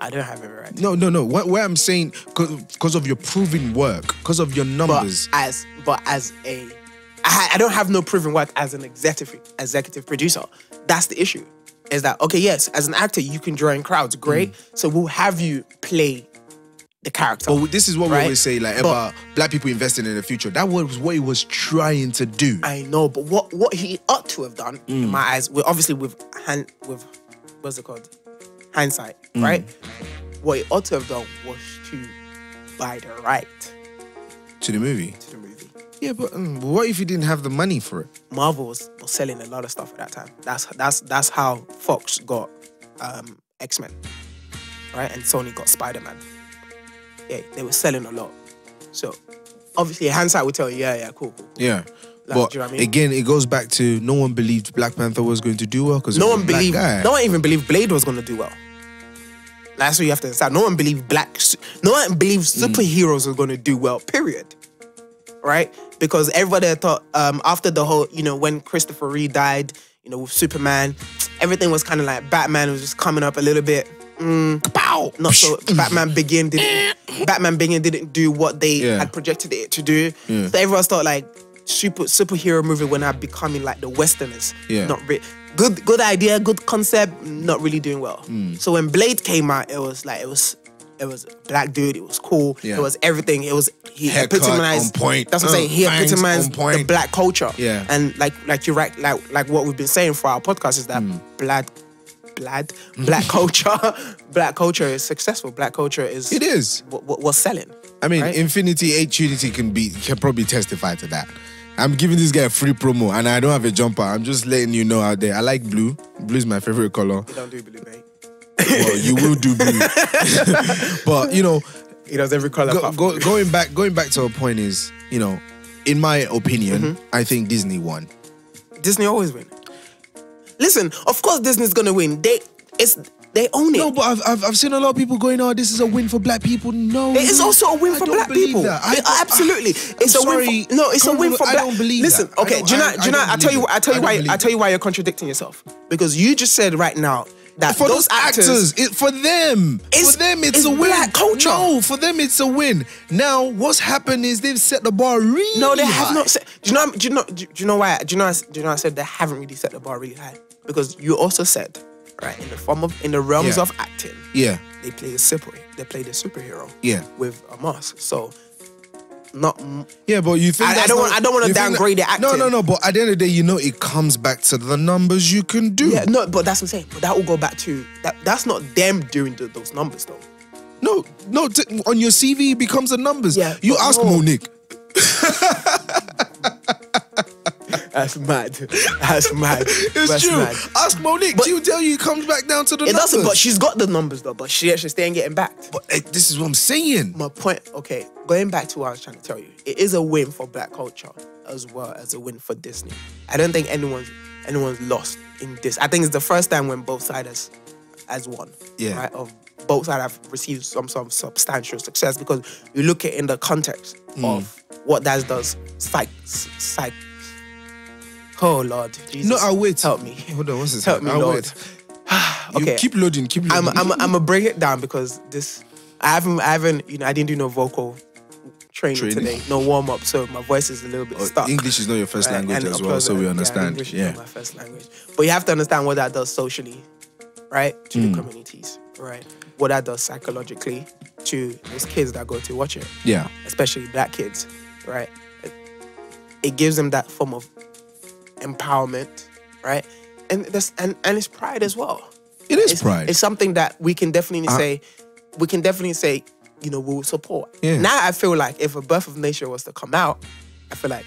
I don't have every right. No, no, no. What, what I'm saying, because of your proven work, because of your numbers. but as but as a I, don't have no proven work as an executive executive producer. That's the issue. is that okay? Yes, as an actor, you can draw in crowds, great. So we'll have you play the character. But this is what we always say, like But- about black people investing in the future. That was what he was trying to do. I know, but what what he ought to have done, Mm. in my eyes, obviously with hand with what's it called, hindsight, Mm. right? What he ought to have done was to buy the right to the movie. to the movie. Yeah, but um, what if you didn't have the money for it? Marvel was, was selling a lot of stuff at that time. That's that's that's how Fox got um, X Men, right? And Sony got Spider Man. Yeah, they were selling a lot. So obviously, hindsight would tell you, yeah, yeah, cool, cool. cool. Yeah. Like, but you know I mean? again, it goes back to no one believed Black Panther was going to do well because No one believed. No one even believed Blade was gonna do well. That's what you have to understand. No one believed black. No one believed Mm. superheroes were gonna do well. Period. Right? Because everybody thought um, after the whole, you know, when Christopher Reeve died, you know, with Superman, everything was kind of like Batman was just coming up a little bit. Mm, pow! Not so. Batman Begin didn't. Batman Begin didn't do what they Yeah. had projected it to do. Yeah. So everyone thought like super superhero movie when I becoming like the Westerners. Yeah. Not re- good. Good idea. Good concept. Not really doing well. Hmm. So when Blade came out, it was like it was. It was a black dude. It was cool. Yeah. It was everything. It was he Haircut epitomized on point. That's what I'm saying. He Uh, fangs epitomized point. the black culture. Yeah. And like like you're right. Like like what we've been saying for our podcast is that Hmm. black black black <laughs> culture black culture is successful. Black culture is It is. what, what, what's selling. I mean, right? Infinity Eight Trinity can be can probably testify to that. I'm giving this guy a free promo, and I don't have a jumper. I'm just letting you know out there. I like blue. Blue is my favorite color. You don't do blue, mate. Well, you will do blue, <laughs> but you know, He does every color. go, go, going back, going back to a point is, you know, in my opinion, Mm-hmm. I think Disney won. Disney always win. Listen, of course Disney's gonna win. They it's they own it. No, but I've, I've, I've seen a lot of people going, "Oh, this is a win for black people." No, It is also a win for black people. that. I- It- absolutely, ah, it's I'm a win. For, no, it's a win for I black. don't believe Listen, that. Okay. Do you know? I- Do you know? I I tell you. I tell you why. I tell you why you're contradicting yourself because you just said right now that for those, those actors, it, for them, It's- for them, it's, it's a win. black culture. No, for them, it's a win. Now, what's happened is they've set the bar really No, they have not. Set, do you know? Do you know? Do you know why? Do you know? Do you know? I said they haven't really set the bar really high because you also said, right, in the form of in the realms Yeah. of acting, Yeah, they play the super. They play the superhero. Yeah. With a mask. So, not. yeah, but you think I- I don't not- want- I don't wanna downgrade that- the No, acting. no, no. But at the end of the day, you know, it comes back to the numbers you can do. Yeah, no, but that's what I'm saying. But that will go back to that. That's not them doing the, those numbers though. No, no. On your CV, it becomes the numbers. Yeah, you ask no. Mo'Nique. <laughs> That's mad. That's mad. It's That's true. mad. Ask Mo'Nique. But- she'll tell you it comes back down to the It numbers. doesn't. But she's got the numbers though. But she actually staying getting backed. But, eh, this is what I'm saying. my point, okay, going back to what I was trying to tell you, it is a win for black culture as well as a win for Disney. I don't think anyone's anyone's lost in this. I think it's the first time when both sides has, has won. Yeah. Right? Of both sides have received some sort of substantial success because you look at it in the context Mm. of what that does psych psych Oh Lord. Jesus. No, I'll wait. Help me. Hold on, what's this? Help me, I'll Lord. wait. <sighs> okay. You keep loading, keep loading. I'm. I'm I'm gonna bring it down because this I haven't I haven't you know I didn't do no vocal training, Training. today, no warm up, so my voice is a little bit Oh, stuck. English is not your first language and as well, so we yeah, understand. Is Yeah. not my first language, but you have to understand what that does socially, right, to Hmm. the communities, right, what that does psychologically to those kids that go to watch it, Yeah. especially black kids, right. It gives them that form of empowerment, right, and this and and it's pride as well It is it's, pride. It's something that we can definitely Uh, say, we can definitely say, you know, we'll support. Yeah. Now I feel like if a Birth of Nation was to come out, I feel like,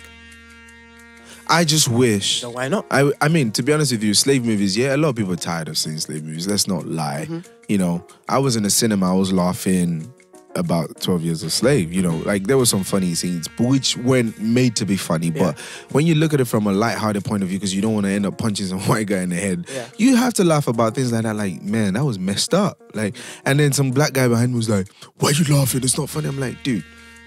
I just wish. no, why not? I, I mean, to be honest with you, slave movies, yeah, a lot of people are tired of seeing slave movies. Let's not lie. Mm-hmm. You know, I was in the cinema, I was laughing about 12 Years a Slave. You know, like there were some funny scenes, but which weren't made to be funny. But when you look at it from a light-hearted point of view, because you don't want to end up punching some <laughs> white guy in the head, Yeah. you have to laugh about things like that. Like, man, that was messed up. Like, and then some black guy behind me was like, why are you laughing? It's not funny. I'm like, dude,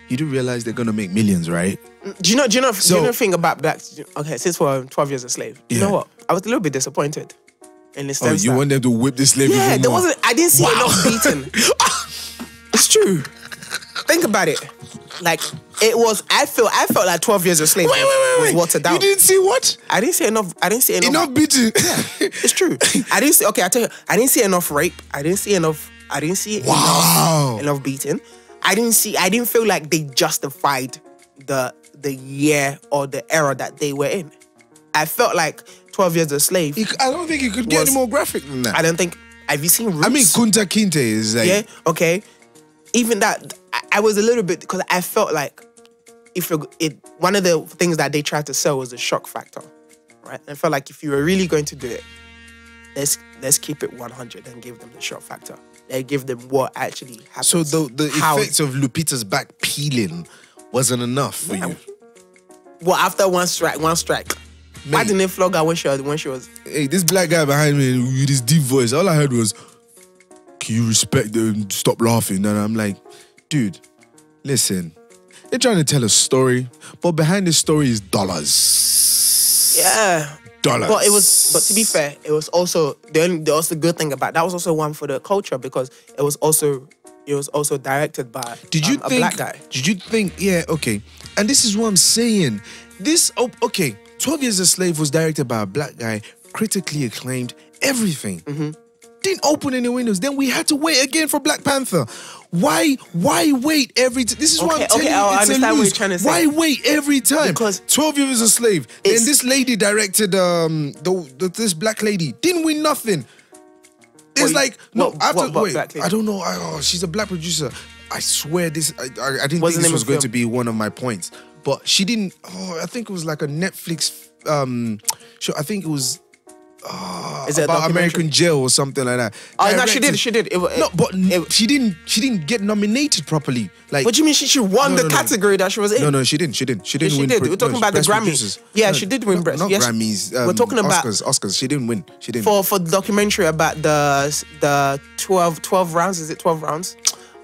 you do realize they're gonna make millions, right? Mm, do you know? Do you know? do you know the thing about black? Okay, since we're twelve years a slave, you know what? I was a little bit disappointed. In the Oh, you that, want them to whip this slave yeah, there wasn't. I didn't see enough beating. <laughs> it's true. Think about it. Like It was. I feel. I felt like Twelve Years of Slave Wait, wait, wait, was wait. watered down. You didn't see what? I didn't see enough. I didn't see enough. Enough beating. <laughs> It's true. I didn't see. Okay, I tell you. I didn't see enough rape. I didn't see enough. I didn't see Wow. enough, enough beating. I didn't see. I didn't feel like they justified the the year or the era that they were in. I felt like Twelve Years a Slave. I don't think you could get any more graphic than that. I don't think. Have you seen Roots? I mean, Kunta Kinte is like. yeah. Okay. Even that, I, I was a little bit because I felt like if you're, it one of the things that they tried to sell was the shock factor, right? I felt like if you were really going to do it, let's let's keep it 100 and give them the shock factor. They give them what actually happened. So the the How- effects of Lupita's back peeling wasn't enough for you. Well, after one strike, one strike. Why didn't they flog her when she was when she was? Hey, this black guy behind me with his deep voice, all I heard was, "Can you respect them? Stop laughing." And I'm like, dude, listen. They're trying to tell a story, but behind the story is dollars. Yeah. Dollars. But it was, but to be fair, it was also the only, the also good thing about that was also one for the culture because it was also it was also directed by Did you um, think? a black guy. Did you think? Yeah, okay. And this is what I'm saying. This, oh, okay. Twelve Years a Slave was directed by a black guy, critically acclaimed, everything. Mm-hmm. Didn't open any windows. Then we had to wait again for Black Panther. Why? Why wait every? T- this is what I'm telling okay, you. I understand what you're trying to say. Why wait every time? Because Twelve Years a Slave. Then this lady directed um the, the this black lady didn't win nothing. It's What- like no what- after what- wait? I don't know I, oh she's a black producer I swear this I, I, I didn't What's think this was going film? to be one of my points but she didn't oh I think it was like a Netflix um show I think it was Is it about? American jail or something like that Oh no, she did. She did. It, wa- no but it- she didn't she didn't get nominated properly like what do you mean she, she won No, the no, category that she was in? no no she didn't she didn't she didn't she win did. We're talking about the Grammys. Yeah, she did win not, not yes. Grammys We're um, talking about- Oscars Oscars she didn't win she didn't for for the documentary about the the 12, 12 rounds. Is it twelve rounds?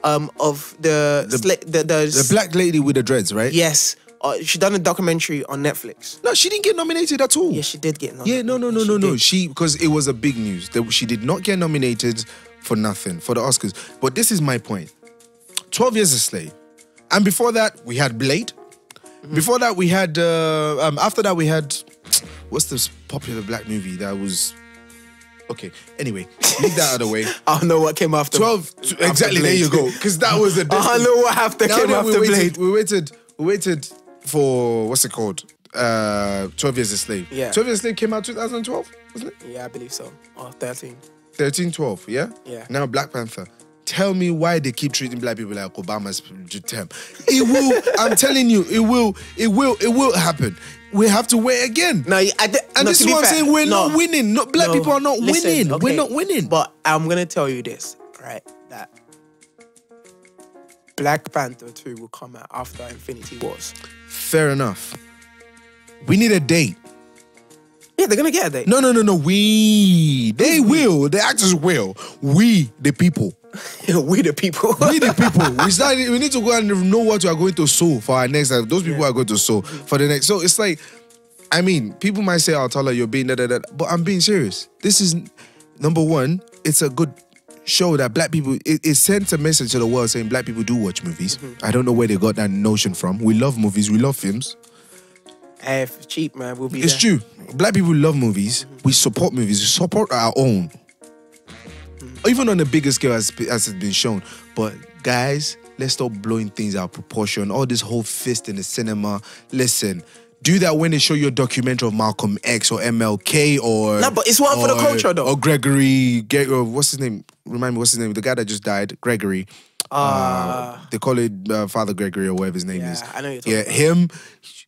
Um, of the the the, the, the black lady with the dreads right Yes, uh, she done a documentary on Netflix. no she didn't get nominated at all Yeah, she did get. Nominated. Yeah, no, no, no, She no, no. did. She because it was a big news that she did not get nominated for nothing for the Oscars. But this is my point. Twelve Years a Slave, and before that we had Blade. Mm-hmm. Before that we had. Uh, um, after that we had. What's this popular black movie that was? Okay. Anyway, leave that out of the way. <laughs> I don't know what came after. Twelve. after exactly. There you go. Because that was the. <laughs> I know what after Now came that we after waited, Blade. we waited, we waited for what's it called? Uh, Twelve Years a Slave. Yeah. Twelve Years a Slave came out 2012, wasn't it? Yeah, I believe so. Or thirteen. 13, 12, yeah? Yeah. Now Black Panther. Tell me why they keep treating black people like Obama's term. It will, <laughs> I'm telling you, it will, it will, it will happen. We have to wait again. No, I did, and no, this is what I'm saying. We're no, not winning. Not black no, people are not listen, winning. We're not winning. But I'm gonna tell you this, right? That Black Panther 2 will come out after Infinity Wars. Fair enough. We need a date. Yeah, they're gonna get a date. No, no, no, no. We. They will. The actors will. We, the people. <laughs> we the people. We the <laughs> people. We start, We need to go and know what we are going to sow for our next. Those people are going to sow for the next. So it's like, I mean, people might say, "Oh, Tola, you're being da da da," but I'm being serious. This is number one. It's a good show that black people. It, it sends a message to the world saying black people do watch movies. Mm-hmm. I don't know where they got that notion from. We love movies. We love films. Hey, if it's cheap, man, we'll be It's there. true. Black people love movies. Mm-hmm. We support movies. We support our own. Mm-hmm. Even on the bigger scale as, as it's been shown. But guys, let's stop blowing things out of proportion. All this whole fist in the cinema. Listen, do that when they show you a documentary of Malcolm X or MLK or No, but it's one for the culture, though. Or Gregory, Ge- what's his name? Remind me, what's his name? The guy that just died, Gregory. Uh, they call it uh, Father Gregory or whatever his name Yeah, is. I know you're talking Yeah, about. him.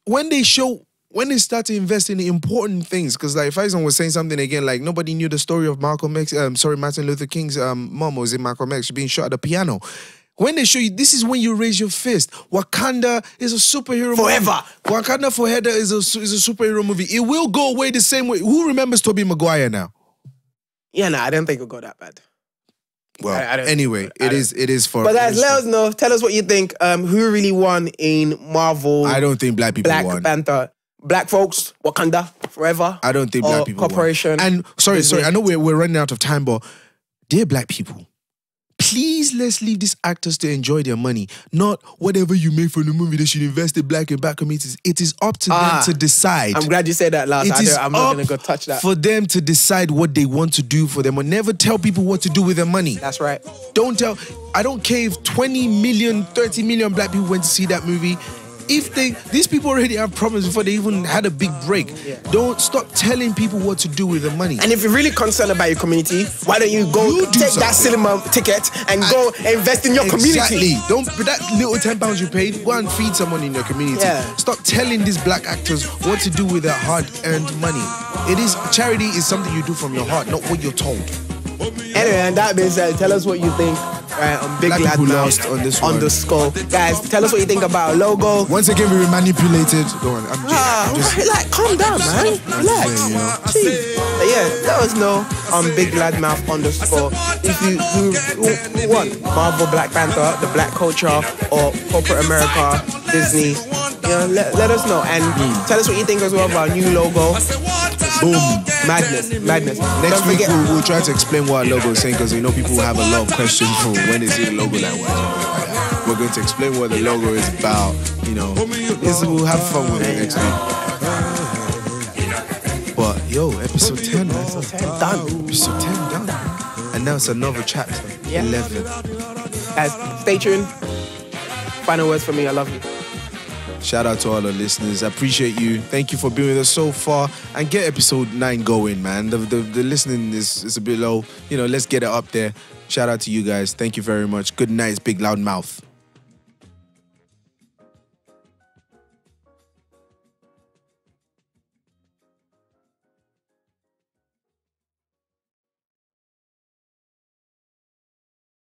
When they show, when they start to invest in important things, because like Faison was saying something again, like nobody knew the story of Malcolm X. Um, sorry, Martin Luther King's um, mom was in Malcolm X being shot at the piano. When they show you, this is when you raise your fist. Wakanda is a superhero Forever. movie. Wakanda Forever is a is a superhero movie. It will go away the same way. Who remembers Tobey Maguire now? Yeah, no, I don't think it'll go that bad. Well, I- I anyway, it is it is for. But guys, let us know. Tell us what you think. Um, who really won in Marvel? I don't think black people Black won. Panther. Black folks, Wakanda forever. I don't think black people won. corporation. And sorry, Disney. sorry, I know we're, we're running out of time, but dear black people, Please let's leave these actors to enjoy their money, not whatever you make from the movie. They should invest it black and black communities. It is up to Ah, them to decide. I'm glad you said that last. It I is I'm not gonna go touch that. for them to decide what they want to do for them. Or never tell people what to do with their money. That's right. Don't tell. I don't care if 20 million, 30 million black people went to see that movie. If they, these people already have problems before they even had a big break. Don't stop telling people what to do with the money. And if you're really concerned about your community, why don't you go You do take that cinema ticket and go invest in your community? Exactly. Don't but that little ten pounds you paid. Go and feed someone in your community. Yeah. Stop telling these black actors what to do with their hard-earned money. It is charity is something you do from your heart, not what you're told. Anyway, and that being said, tell us what you think right, Big Black Lad lost on this one. underscore. Guys, tell us what you think about our logo. Once again, we were manipulated. Go on. I'm just, Ah, I'm just like, calm down, man. Relax. saying, you know. But yeah, let us know on Big Loud Mouth underscore if you who, who, want Marvel, Black Panther, the Black Culture, or corporate America, Disney. You know, let, let us know and tell us what you think as well about our new logo. Boom. Madness, madness. Next week we'll, we'll try to explain what our logo is saying because you know people have a lot of questions for when is the logo like what. We're going to explain what the logo is about. You know, we'll have fun with it next week. But yo, episode ten, man. Episode 10 done. Episode ten done. And now it's another chapter. Yeah. Eleven. As stay tuned. Final words for me. I love you. Shout out to all the listeners. I appreciate you. Thank you for being with us so far. And get episode nine going, man. The, the, the listening is, is a bit low. You know, let's get it up there. Shout out to you guys. Thank you very much. Good night, Big Loud Mouth.